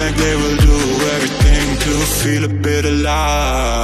like they will do everything to feel a bit alive.